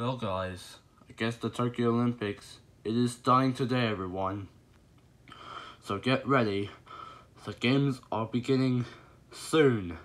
Well guys, I guess the Tokyo Olympics, it is starting today everyone. So get ready, the games are beginning soon.